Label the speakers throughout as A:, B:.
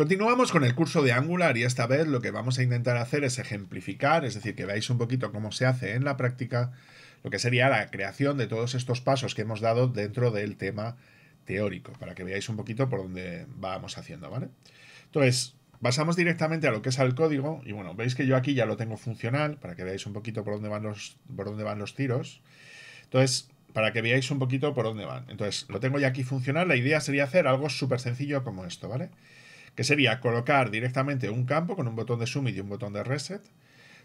A: Continuamos con el curso de Angular y esta vez lo que vamos a intentar hacer es ejemplificar, es decir, que veáis un poquito cómo se hace en la práctica lo que sería la creación de todos estos pasos que hemos dado dentro del tema teórico, para que veáis un poquito por dónde vamos haciendo, ¿vale? Entonces, pasamos directamente a lo que es el código y bueno, veis que yo aquí ya lo tengo funcional, para que veáis un poquito por dónde van los, por dónde van los tiros. Entonces, para que veáis un poquito por dónde van. Entonces, lo tengo ya aquí funcional, la idea sería hacer algo súper sencillo como esto, ¿vale? Que sería colocar directamente un campo con un botón de submit y un botón de reset,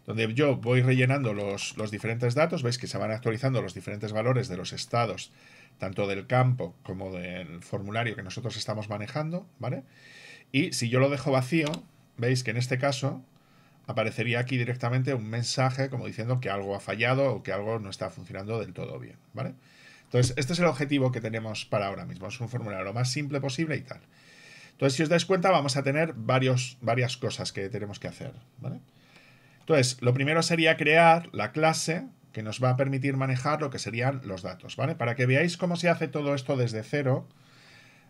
A: donde yo voy rellenando los, los diferentes datos, veis que se van actualizando los diferentes valores de los estados tanto del campo como del formulario que nosotros estamos manejando, ¿vale? Y si yo lo dejo vacío, veis que en este caso aparecería aquí directamente un mensaje como diciendo que algo ha fallado o que algo no está funcionando del todo bien, ¿vale? Entonces, este es el objetivo que tenemos para ahora mismo. Es un formulario lo más simple posible y tal. Entonces, si os dais cuenta, vamos a tener varias cosas que tenemos que hacer, ¿vale? Entonces, lo primero sería crear la clase que nos va a permitir manejar lo que serían los datos, ¿vale? Para que veáis cómo se hace todo esto desde cero,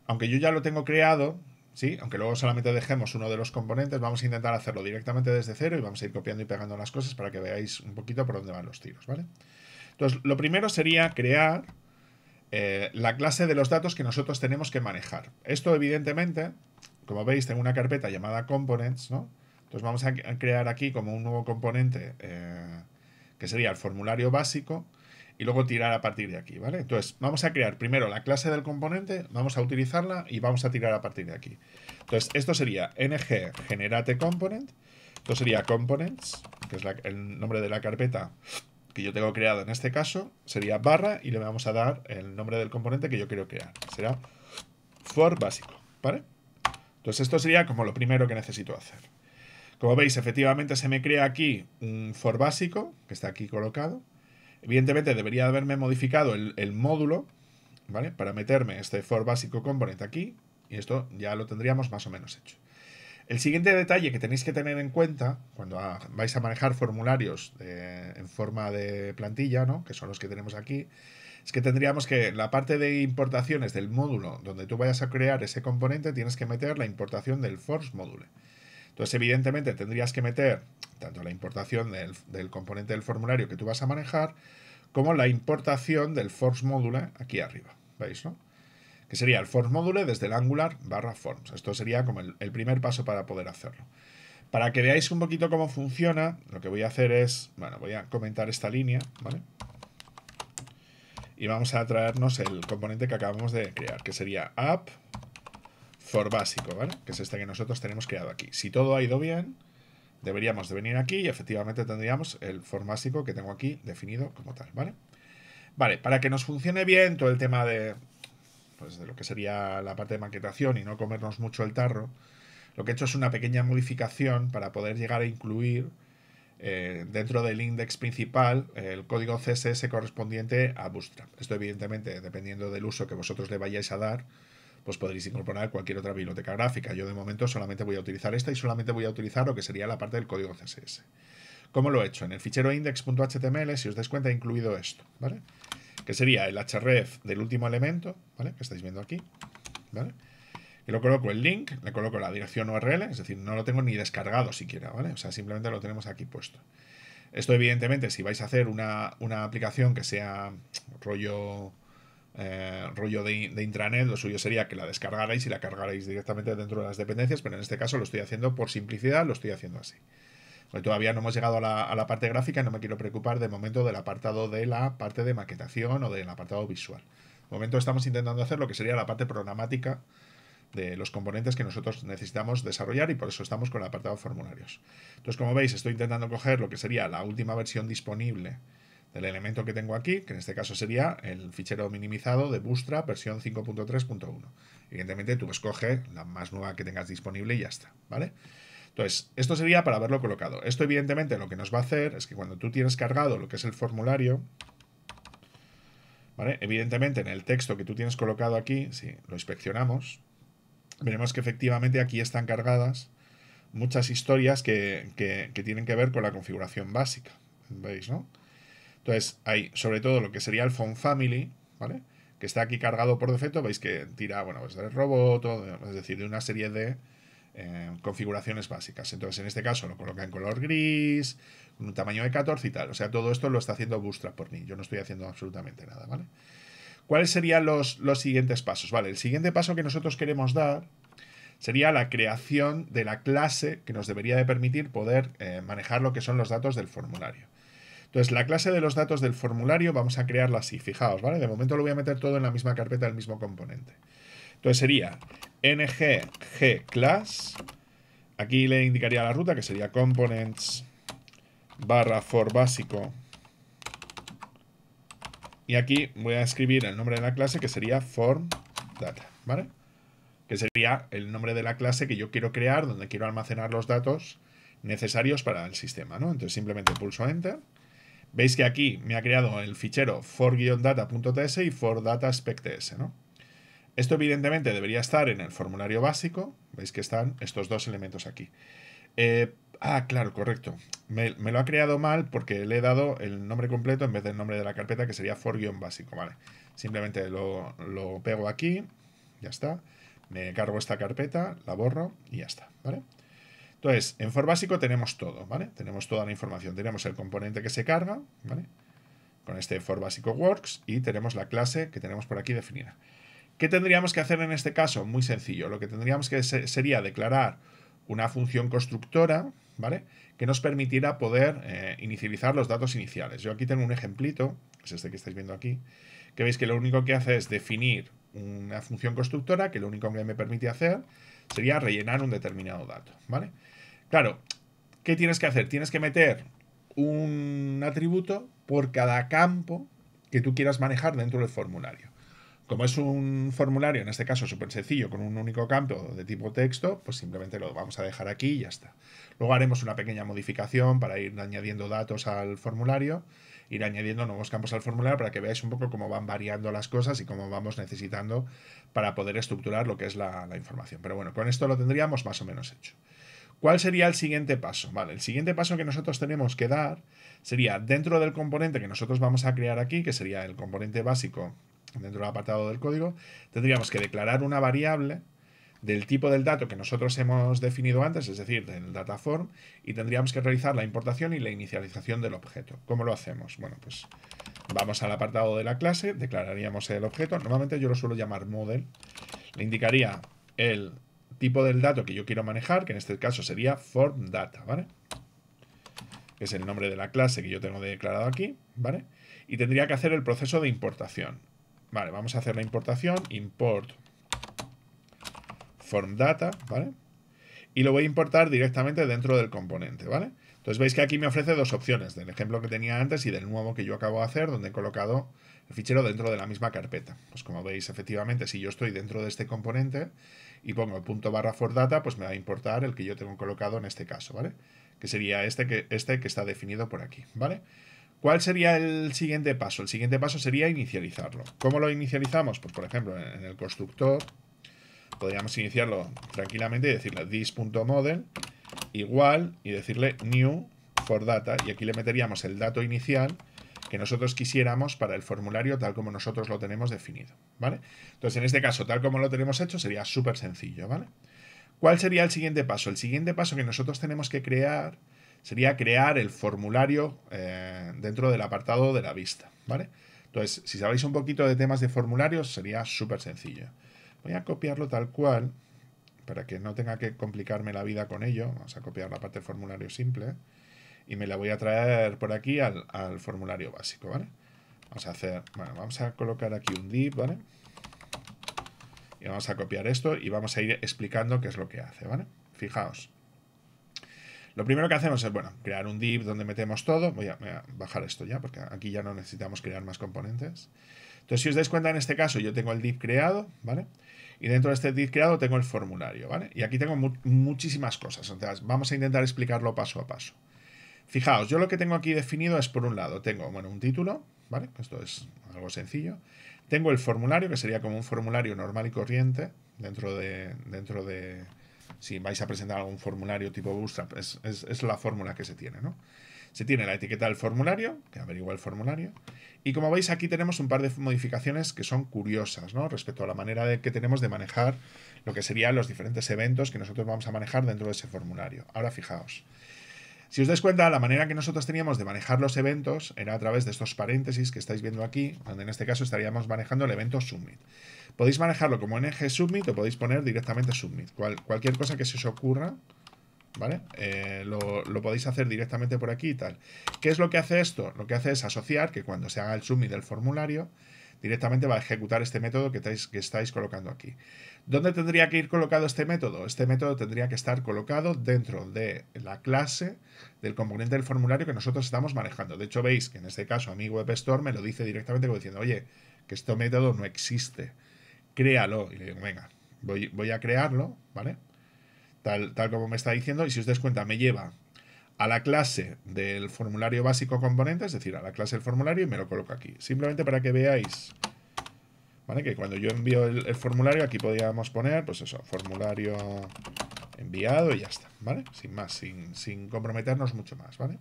A: aunque yo ya lo tengo creado, ¿sí? Aunque luego solamente dejemos uno de los componentes, vamos a intentar hacerlo directamente desde cero y vamos a ir copiando y pegando las cosas para que veáis un poquito por dónde van los tiros, ¿vale? Entonces, lo primero sería crear eh, la clase de los datos que nosotros tenemos que manejar. Esto, evidentemente, como veis, tengo una carpeta llamada components, ¿no? Entonces vamos a crear aquí como un nuevo componente eh, que sería el formulario básico, y luego tirar a partir de aquí, ¿vale? Entonces, vamos a crear primero la clase del componente, vamos a utilizarla y vamos a tirar a partir de aquí. Entonces, esto sería ng generate component, esto sería components, que es el nombre de la carpeta que yo tengo creado en este caso, sería barra y le vamos a dar el nombre del componente que yo quiero crear. Será for básico, ¿vale? Entonces, esto sería como lo primero que necesito hacer. Como veis, efectivamente se me crea aquí un for básico, que está aquí colocado. Evidentemente debería haberme modificado el, módulo, ¿vale? Para meterme este for básico component aquí, y esto ya lo tendríamos más o menos hecho. El siguiente detalle que tenéis que tener en cuenta cuando vais a manejar formularios en forma de plantilla, ¿no? que son los que tenemos aquí, es que tendríamos que la parte de importaciones del módulo donde tú vayas a crear ese componente, tienes que meter la importación del force módulo. Entonces, evidentemente, tendrías que meter tanto la importación del, componente del formulario que tú vas a manejar, como la importación del force module aquí arriba. ¿Veis, no? Que sería el force module desde el angular barra forms. Esto sería como el, el primer paso para poder hacerlo. Para que veáis un poquito cómo funciona, lo que voy a hacer es, bueno, voy a comentar esta línea, ¿vale? Y vamos a traernos el componente que acabamos de crear, que sería app for básico, ¿vale? Que es este que nosotros tenemos creado aquí. Si todo ha ido bien, deberíamos de venir aquí y efectivamente tendríamos el for básico que tengo aquí definido como tal, ¿vale? Vale, para que nos funcione bien todo el tema de, pues de lo que sería la parte de maquetación y no comernos mucho el tarro, lo que he hecho es una pequeña modificación para poder llegar a incluir eh, dentro del index principal el código CSS correspondiente a Bootstrap. Esto evidentemente dependiendo del uso que vosotros le vayáis a dar, pues podréis incorporar cualquier otra biblioteca gráfica. Yo de momento solamente voy a utilizar esta y solamente voy a utilizar lo que sería la parte del código CSS. ¿Cómo lo he hecho? En el fichero index.html, si os dais cuenta, he incluido esto, ¿vale? Que sería el href del último elemento, ¿vale? Que estáis viendo aquí, ¿vale? Y lo coloco el link, le coloco la dirección URL, es decir, no lo tengo ni descargado siquiera, ¿vale? O sea, simplemente lo tenemos aquí puesto. Esto, evidentemente, si vais a hacer una, una aplicación que sea rollo eh, rollo de, de, intranet, lo suyo sería que la descargarais y la cargarais directamente dentro de las dependencias, pero en este caso lo estoy haciendo por simplicidad, lo estoy haciendo así. Porque todavía no hemos llegado a la, a la parte gráfica y no me quiero preocupar de momento del apartado de la parte de maquetación o del apartado visual. De momento estamos intentando hacer lo que sería la parte programática de los componentes que nosotros necesitamos desarrollar y por eso estamos con el apartado formularios. Entonces, como veis, estoy intentando coger lo que sería la última versión disponible del elemento que tengo aquí, que en este caso sería el fichero minimizado de Bootstrap versión 5.3.1. Evidentemente tú escoges la más nueva que tengas disponible y ya está, ¿vale? Entonces, esto sería para haberlo colocado. Esto evidentemente lo que nos va a hacer es que cuando tú tienes cargado lo que es el formulario, ¿vale? Evidentemente en el texto que tú tienes colocado aquí, si lo inspeccionamos, veremos que efectivamente aquí están cargadas muchas historias que, que tienen que ver con la configuración básica. ¿Veis, no? Entonces, hay sobre todo lo que sería el Phone Family, ¿vale? Que está aquí cargado por defecto, veis que tira, bueno, pues del robot, es decir, de una serie de eh, configuraciones básicas. Entonces, en este caso lo coloca en color gris, con un tamaño de 14 y tal. O sea, todo esto lo está haciendo Bootstrap por mí. Yo no estoy haciendo absolutamente nada, ¿vale? ¿Cuáles serían los, los siguientes pasos? Vale, el siguiente paso que nosotros queremos dar sería la creación de la clase que nos debería de permitir poder eh, manejar lo que son los datos del formulario. Entonces, la clase de los datos del formulario vamos a crearla así, fijaos, ¿vale? De momento lo voy a meter todo en la misma carpeta del mismo componente. Entonces sería class. aquí le indicaría la ruta que sería components barra for básico y aquí voy a escribir el nombre de la clase que sería form data, ¿vale? Que sería el nombre de la clase que yo quiero crear, donde quiero almacenar los datos necesarios para el sistema, ¿no? Entonces simplemente pulso Enter. Veis que aquí me ha creado el fichero for-data.ts y for-data-spec.ts, ¿no? Esto evidentemente debería estar en el formulario básico. Veis que están estos dos elementos aquí. Eh, Ah, claro, correcto. Me, lo ha creado mal porque le he dado el nombre completo en vez del nombre de la carpeta que sería for-básico, ¿vale? Simplemente lo, pego aquí, ya está. Me cargo esta carpeta, la borro y ya está, ¿vale? Entonces, en for básico tenemos todo, ¿vale? Tenemos toda la información. Tenemos el componente que se carga, ¿vale? Con este for básico works y tenemos la clase que tenemos por aquí definida. ¿Qué tendríamos que hacer en este caso? Muy sencillo. Lo que tendríamos que sería declarar una función constructora, ¿vale? Que nos permitirá poder eh, inicializar los datos iniciales. Yo aquí tengo un ejemplito, es este que estáis viendo aquí, que veis que lo único que hace es definir una función constructora, que lo único que me permite hacer sería rellenar un determinado dato, ¿vale? Claro, ¿qué tienes que hacer? Tienes que meter un atributo por cada campo que tú quieras manejar dentro del formulario. Como es un formulario, en este caso súper sencillo, con un único campo de tipo texto, pues simplemente lo vamos a dejar aquí y ya está. Luego haremos una pequeña modificación para ir añadiendo datos al formulario, ir añadiendo nuevos campos al formulario para que veáis un poco cómo van variando las cosas y cómo vamos necesitando para poder estructurar lo que es la, información. Pero bueno, con esto lo tendríamos más o menos hecho. ¿Cuál sería el siguiente paso? Vale, el siguiente paso que nosotros tenemos que dar sería dentro del componente que nosotros vamos a crear aquí, que sería el componente básico dentro del apartado del código, tendríamos que declarar una variable del tipo del dato que nosotros hemos definido antes, es decir, del data form, y tendríamos que realizar la importación y la inicialización del objeto. ¿Cómo lo hacemos? Bueno, pues vamos al apartado de la clase, declararíamos el objeto, normalmente yo lo suelo llamar model, le indicaría el tipo del dato que yo quiero manejar, que en este caso sería form data, ¿vale? Es el nombre de la clase que yo tengo declarado aquí, ¿vale? Y tendría que hacer el proceso de importación. Vale, vamos a hacer la importación, import form data, ¿vale? Y lo voy a importar directamente dentro del componente, ¿vale? Entonces veis que aquí me ofrece dos opciones, del ejemplo que tenía antes y del nuevo que yo acabo de hacer, donde he colocado el fichero dentro de la misma carpeta. Pues como veis, efectivamente, si yo estoy dentro de este componente y pongo el punto barra for data, pues me va a importar el que yo tengo colocado en este caso, ¿vale? Que sería este que, este que está definido por aquí, ¿vale? ¿Cuál sería el siguiente paso? El siguiente paso sería inicializarlo. ¿Cómo lo inicializamos? Pues por ejemplo, en el constructor podríamos iniciarlo tranquilamente y decirle this.model igual y decirle new for data y aquí le meteríamos el dato inicial que nosotros quisiéramos para el formulario tal como nosotros lo tenemos definido, ¿vale? Entonces, en este caso, tal como lo tenemos hecho, sería súper sencillo, ¿vale? ¿Cuál sería el siguiente paso? El siguiente paso que nosotros tenemos que crear sería crear el formulario eh, dentro del apartado de la vista, ¿vale? Entonces, si sabéis un poquito de temas de formularios, sería súper sencillo. Voy a copiarlo tal cual, para que no tenga que complicarme la vida con ello. Vamos a copiar la parte de formulario simple. Y me la voy a traer por aquí al, al formulario básico, ¿vale? Vamos a hacer, bueno, vamos a colocar aquí un div, ¿vale? Y vamos a copiar esto y vamos a ir explicando qué es lo que hace, ¿vale? Fijaos. Lo primero que hacemos es, bueno, crear un div donde metemos todo. Voy a, bajar esto ya, porque aquí ya no necesitamos crear más componentes. Entonces, si os dais cuenta, en este caso yo tengo el div creado, ¿vale? Y dentro de este div creado tengo el formulario, ¿vale? Y aquí tengo muchísimas cosas. Entonces, vamos a intentar explicarlo paso a paso. Fijaos, yo lo que tengo aquí definido es, por un lado, tengo, bueno, un título, ¿vale? Esto es algo sencillo. Tengo el formulario, que sería como un formulario normal y corriente dentro de, dentro de, si vais a presentar algún formulario tipo Bootstrap, es, la fórmula que se tiene, ¿no? Se tiene la etiqueta del formulario, que averigua el formulario. Y como veis aquí tenemos un par de modificaciones que son curiosas, ¿no? Respecto a la manera de, que tenemos de manejar lo que serían los diferentes eventos que nosotros vamos a manejar dentro de ese formulario. Ahora fijaos. Si os dais cuenta, la manera que nosotros teníamos de manejar los eventos era a través de estos paréntesis que estáis viendo aquí, donde en este caso estaríamos manejando el evento submit. Podéis manejarlo como ng submit o podéis poner directamente submit. cualquier cosa que se os ocurra, ¿vale? Eh, lo, podéis hacer directamente por aquí y tal. ¿Qué es lo que hace esto? Lo que hace es asociar que cuando se haga el submit del formulario, directamente va a ejecutar este método que estáis, que estáis colocando aquí. ¿Dónde tendría que ir colocado este método? Este método tendría que estar colocado dentro de la clase del componente del formulario que nosotros estamos manejando. De hecho, veis que en este caso a mi web store me lo dice directamente diciendo, oye, que este método no existe. Créalo. Y le digo, venga, voy, voy a crearlo, ¿vale? tal, como me está diciendo, y si os das cuenta, me lleva a la clase del formulario básico componente, es decir, a la clase del formulario, y me lo coloco aquí. Simplemente para que veáis, ¿vale? Que cuando yo envío el, formulario, aquí podríamos poner, pues eso, formulario enviado y ya está, ¿vale? Sin más, sin, comprometernos mucho más, ¿vale?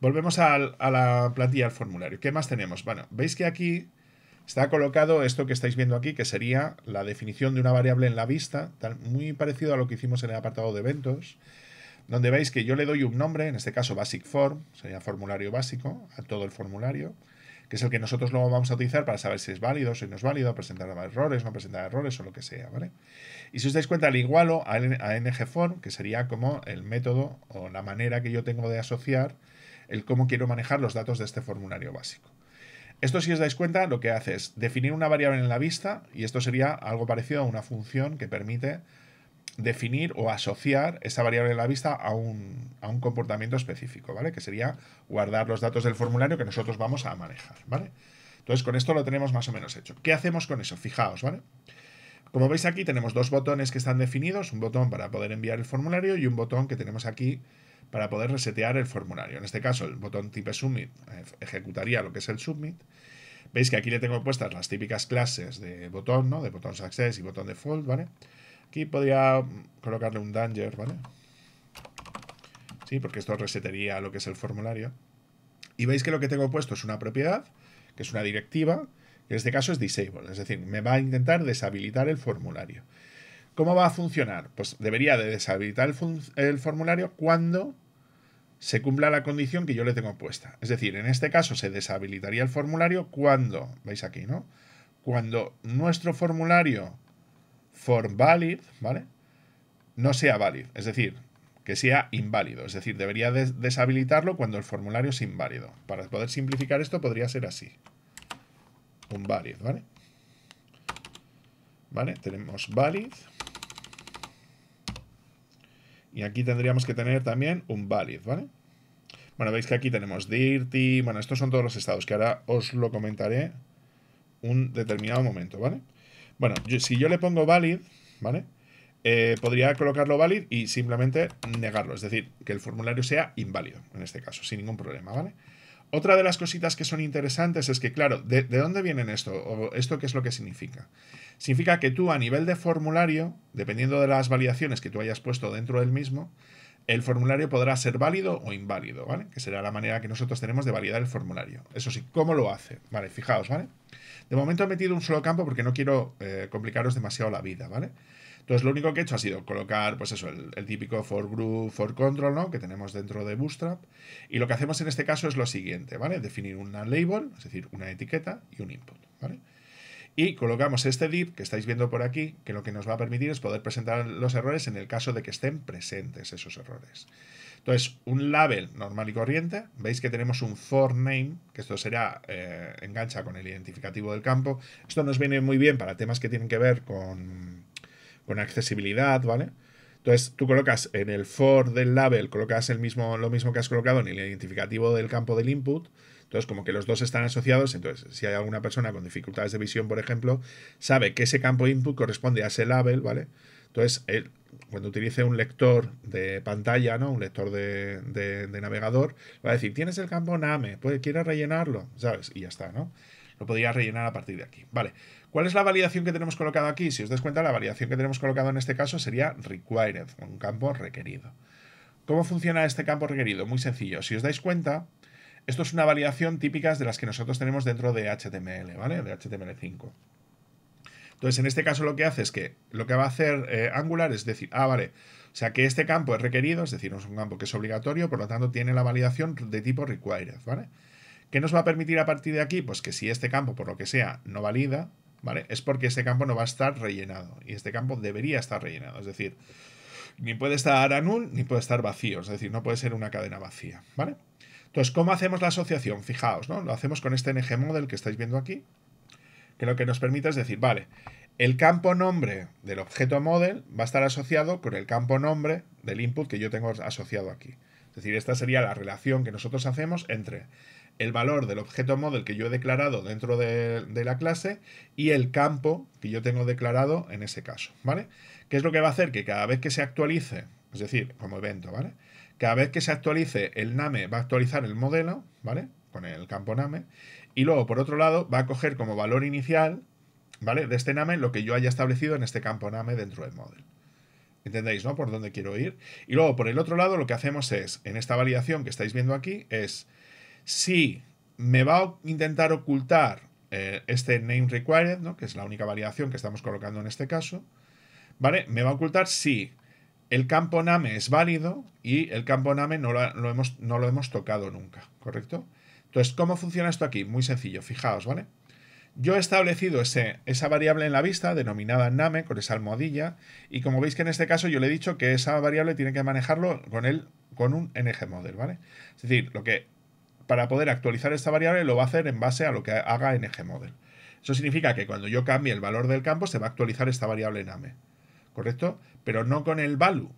A: Volvemos a, a la plantilla del formulario. ¿Qué más tenemos? Bueno, veis que aquí Está colocado esto que estáis viendo aquí, que sería la definición de una variable en la vista, muy parecido a lo que hicimos en el apartado de eventos, donde veis que yo le doy un nombre, en este caso basic form, sería formulario básico, a todo el formulario, que es el que nosotros luego vamos a utilizar para saber si es válido, si no es válido, presentar errores, no presentar errores o lo que sea, ¿vale? Y si os dais cuenta, le igualo a, ngForm, que sería como el método o la manera que yo tengo de asociar el cómo quiero manejar los datos de este formulario básico. Esto, si os dais cuenta, lo que hace es definir una variable en la vista, y esto sería algo parecido a una función que permite definir o asociar esa variable en la vista a un, comportamiento específico, ¿vale? Que sería guardar los datos del formulario que nosotros vamos a manejar, ¿vale? Entonces, con esto lo tenemos más o menos hecho. ¿Qué hacemos con eso? Fijaos, ¿vale? Como veis aquí tenemos dos botones que están definidos, un botón para poder enviar el formulario y un botón que tenemos aquí para poder resetear el formulario. En este caso, el botón type submit ejecutaría lo que es el submit. Veis que aquí le tengo puestas las típicas clases de botón, ¿no? De botón success y botón default, ¿vale? Aquí podría colocarle un danger, ¿vale? Sí, porque esto resetearía lo que es el formulario. Y veis que lo que tengo puesto es una propiedad, que es una directiva, que en este caso es disable, es decir, me va a intentar deshabilitar el formulario. ¿Cómo va a funcionar? Pues debería de deshabilitar el, formulario cuando se cumpla la condición que yo le tengo puesta. Es decir, en este caso se deshabilitaría el formulario cuando, veis aquí, ¿no? Cuando nuestro formulario for valid, ¿vale? No sea válido, es decir, que sea inválido. Es decir, debería deshabilitarlo cuando el formulario es inválido. Para poder simplificar esto podría ser así. Un valid, ¿vale? ¿Vale? Tenemos valid. Y aquí tendríamos que tener también un valid, ¿vale? Bueno, veis que aquí tenemos dirty, bueno, estos son todos los estados, que ahora os lo comentaré un determinado momento, ¿vale? Bueno, si yo le pongo valid, ¿vale? Eh, podría colocarlo valid y simplemente negarlo, es decir, que el formulario sea inválido, en este caso, sin ningún problema, ¿vale? Otra de las cositas que son interesantes es que, claro, ¿de, ¿de, dónde viene esto? ¿O esto qué es lo que significa? significa que tú a nivel de formulario, dependiendo de las validaciones que tú hayas puesto dentro del mismo, el formulario podrá ser válido o inválido, ¿vale? Que será la manera que nosotros tenemos de validar el formulario. Eso sí, ¿cómo lo hace? Vale, fijaos, ¿vale? De momento he metido un solo campo porque no quiero eh, complicaros demasiado la vida, ¿vale? Entonces lo único que he hecho ha sido colocar, pues eso, el, el, típico for group, for control, ¿no? Que tenemos dentro de Bootstrap. Y lo que hacemos en este caso es lo siguiente, ¿vale? Definir una label, es decir, una etiqueta y un input, ¿vale? Y colocamos este div que estáis viendo por aquí, que lo que nos va a permitir es poder presentar los errores en el caso de que estén presentes esos errores. Entonces, un label normal y corriente, veis que tenemos un for name, que esto será, eh, engancha con el identificativo del campo. Esto nos viene muy bien para temas que tienen que ver con, con accesibilidad, ¿vale? Entonces, tú colocas en el for del label, colocas el mismo, lo mismo que has colocado en el identificativo del campo del input, entonces, como que los dos están asociados, entonces si hay alguna persona con dificultades de visión, por ejemplo, sabe que ese campo input corresponde a ese label, ¿vale? Entonces, él, cuando utilice un lector de pantalla, ¿no? Un lector de, navegador, va a decir, tienes el campo NAME, pues quieres rellenarlo, ¿sabes? Y ya está, ¿no? Lo podría rellenar a partir de aquí. Vale. ¿Cuál es la validación que tenemos colocado aquí? Si os das cuenta, la validación que tenemos colocado en este caso sería required, un campo requerido. ¿Cómo funciona este campo requerido? Muy sencillo. Si os dais cuenta, esto es una validación típica de las que nosotros tenemos dentro de HTML, ¿vale? De HTML5. Entonces, en este caso lo que hace es que lo que va a hacer eh, Angular es decir, ah, vale, o sea que este campo es requerido, es decir, no es un campo que es obligatorio, por lo tanto tiene la validación de tipo required, ¿vale? ¿Qué nos va a permitir a partir de aquí? Pues que si este campo, por lo que sea, no valida, ¿vale? Es porque este campo no va a estar rellenado. Y este campo debería estar rellenado. Es decir, ni puede estar a null ni puede estar vacío. Es decir, no puede ser una cadena vacía, ¿vale? Entonces, ¿cómo hacemos la asociación? Fijaos, ¿no? Lo hacemos con este NG model que estáis viendo aquí, que lo que nos permite es decir, vale, el campo nombre del objeto model va a estar asociado con el campo nombre del input que yo tengo asociado aquí. Es decir, esta sería la relación que nosotros hacemos entre el valor del objeto model que yo he declarado dentro de, la clase y el campo que yo tengo declarado en ese caso, ¿vale? ¿Qué es lo que va a hacer? Que cada vez que se actualice, es decir, como evento, ¿vale? Cada vez que se actualice el name va a actualizar el modelo, ¿vale? Con el campo name. Y luego, por otro lado, va a coger como valor inicial, ¿vale? De este name lo que yo haya establecido en este campo name dentro del model. ¿Entendéis, no? Por dónde quiero ir. Y luego, por el otro lado, lo que hacemos es, en esta validación que estáis viendo aquí, es si me va a intentar ocultar eh, este name required, ¿no? que es la única variación que estamos colocando en este caso, ¿vale? Me va a ocultar si el campo name es válido y el campo name no lo, hemos, no lo hemos tocado nunca, ¿correcto? Entonces, ¿cómo funciona esto aquí? Muy sencillo, fijaos, ¿vale? Yo he establecido ese, esa variable en la vista, denominada name, con esa almohadilla, y como veis que en este caso yo le he dicho que esa variable tiene que manejarlo con, el, con un ngModel, ¿vale? Es decir, lo que para poder actualizar esta variable lo va a hacer en base a lo que haga ngModel. Eso significa que cuando yo cambie el valor del campo se va a actualizar esta variable name, ¿correcto? Pero no con el value,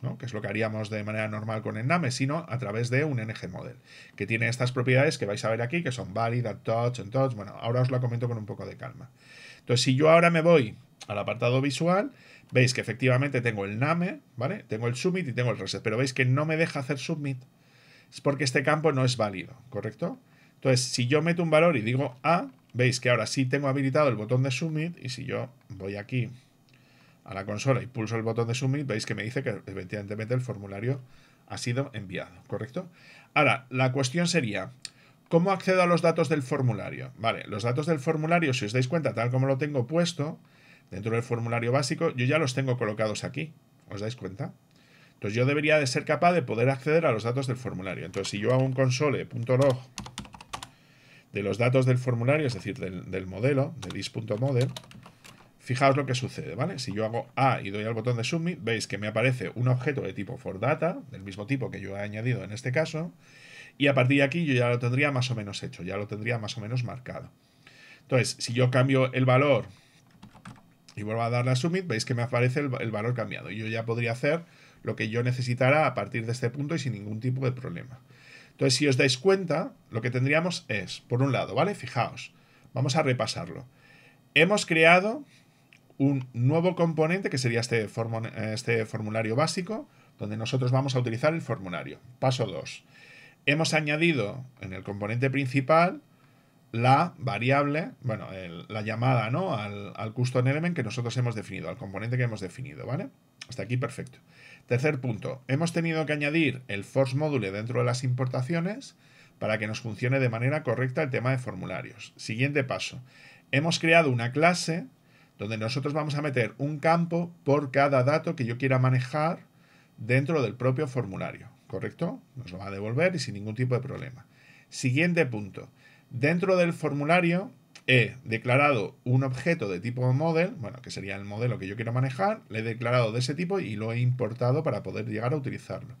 A: ¿no? que es lo que haríamos de manera normal con el name, sino a través de un ngModel, que tiene estas propiedades que vais a ver aquí, que son valid, touch, and touch. Bueno, ahora os lo comento con un poco de calma. Entonces, si yo ahora me voy al apartado visual, veis que efectivamente tengo el name, ¿vale? Tengo el submit y tengo el reset, pero veis que no me deja hacer submit es porque este campo no es válido, ¿correcto? Entonces, si yo meto un valor y digo A, veis que ahora sí tengo habilitado el botón de Submit y si yo voy aquí a la consola y pulso el botón de Submit, veis que me dice que evidentemente el formulario ha sido enviado, ¿correcto? Ahora, la cuestión sería, ¿cómo accedo a los datos del formulario? Vale, los datos del formulario, si os dais cuenta, tal como lo tengo puesto dentro del formulario básico, yo ya los tengo colocados aquí, ¿os dais cuenta? Entonces yo debería de ser capaz de poder acceder a los datos del formulario. Entonces si yo hago un console.log de los datos del formulario, es decir, del, modelo, de this.model, fijaos lo que sucede, ¿vale? Si yo hago A y doy al botón de Submit, veis que me aparece un objeto de tipo forData, del mismo tipo que yo he añadido en este caso, y a partir de aquí yo ya lo tendría más o menos hecho, ya lo tendría más o menos marcado. Entonces, si yo cambio el valor y vuelvo a darle a Submit, veis que me aparece el, valor cambiado. Y yo ya podría hacer lo que yo necesitara a partir de este punto y sin ningún tipo de problema. Entonces, si os dais cuenta, lo que tendríamos es, por un lado, ¿vale? Fijaos, vamos a repasarlo. Hemos creado un nuevo componente que sería este, este formulario básico, donde nosotros vamos a utilizar el formulario. Paso 2. Hemos añadido en el componente principal la variable, bueno, la llamada ¿no? al, al custom element que nosotros hemos definido, al componente que hemos definido, ¿vale? Hasta aquí perfecto. Tercer punto, hemos tenido que añadir el force module dentro de las importaciones para que nos funcione de manera correcta el tema de formularios. Siguiente paso, hemos creado una clase donde nosotros vamos a meter un campo por cada dato que yo quiera manejar dentro del propio formulario, ¿correcto? Nos lo va a devolver y sin ningún tipo de problema. Siguiente punto, dentro del formulario he declarado un objeto de tipo model, bueno, que sería el modelo que yo quiero manejar, le he declarado de ese tipo y lo he importado para poder llegar a utilizarlo.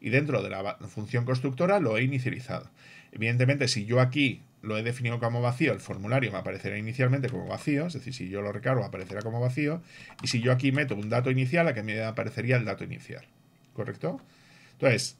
A: Y dentro de la función constructora lo he inicializado. Evidentemente, si yo aquí lo he definido como vacío, el formulario me aparecerá inicialmente como vacío, es decir, si yo lo recargo aparecerá como vacío, y si yo aquí meto un dato inicial, aquí me aparecería el dato inicial. ¿Correcto? Entonces,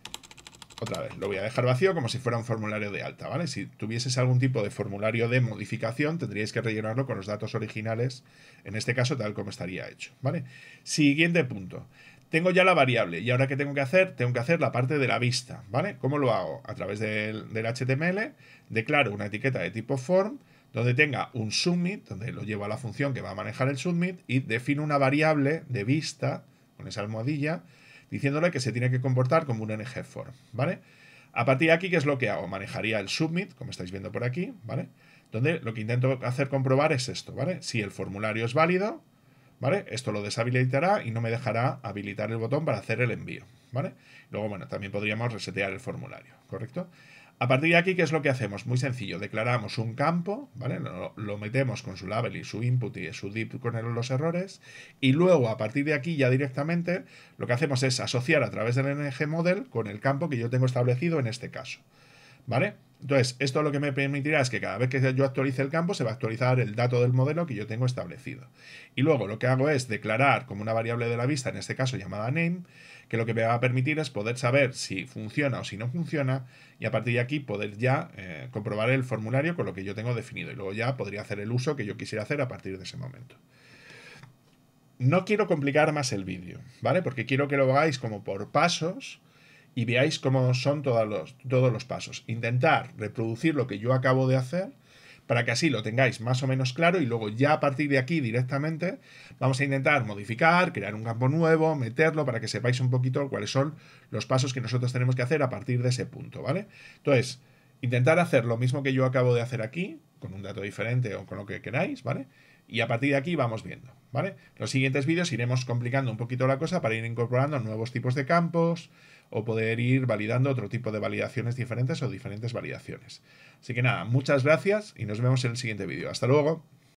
A: otra vez, lo voy a dejar vacío como si fuera un formulario de alta, ¿vale? Si tuvieses algún tipo de formulario de modificación, tendríais que rellenarlo con los datos originales, en este caso tal como estaría hecho, ¿vale? Siguiente punto. Tengo ya la variable y ahora ¿qué tengo que hacer? Tengo que hacer la parte de la vista, ¿vale? ¿Cómo lo hago? A través del, HTML declaro una etiqueta de tipo form donde tenga un submit, donde lo llevo a la función que va a manejar el submit y defino una variable de vista con esa almohadilla diciéndole que se tiene que comportar como un ng form, ¿vale? A partir de aquí, ¿qué es lo que hago? Manejaría el submit, como estáis viendo por aquí, ¿vale? Donde lo que intento hacer comprobar es esto, ¿vale? Si el formulario es válido, ¿vale? Esto lo deshabilitará y no me dejará habilitar el botón para hacer el envío, ¿vale? Luego, bueno, también podríamos resetear el formulario, ¿correcto? A partir de aquí, ¿qué es lo que hacemos? Muy sencillo, declaramos un campo, ¿vale? Lo, metemos con su label y su input y su deep con los errores, y luego a partir de aquí ya directamente lo que hacemos es asociar a través del ng model con el campo que yo tengo establecido en este caso, ¿vale? Entonces, esto lo que me permitirá es que cada vez que yo actualice el campo, se va a actualizar el dato del modelo que yo tengo establecido. Y luego lo que hago es declarar como una variable de la vista, en este caso llamada name, que lo que me va a permitir es poder saber si funciona o si no funciona y a partir de aquí poder ya eh, comprobar el formulario con lo que yo tengo definido y luego ya podría hacer el uso que yo quisiera hacer a partir de ese momento. No quiero complicar más el vídeo, ¿vale? Porque quiero que lo hagáis como por pasos y veáis cómo son todos los, todos los pasos. Intentar reproducir lo que yo acabo de hacer para que así lo tengáis más o menos claro y luego ya a partir de aquí directamente vamos a intentar modificar, crear un campo nuevo, meterlo para que sepáis un poquito cuáles son los pasos que nosotros tenemos que hacer a partir de ese punto, ¿vale? Entonces, intentar hacer lo mismo que yo acabo de hacer aquí, con un dato diferente o con lo que queráis, ¿vale? Y a partir de aquí vamos viendo, ¿vale? Los siguientes vídeos iremos complicando un poquito la cosa para ir incorporando nuevos tipos de campos, o poder ir validando otro tipo de validaciones diferentes o diferentes validaciones. Así que nada, muchas gracias y nos vemos en el siguiente vídeo. Hasta luego.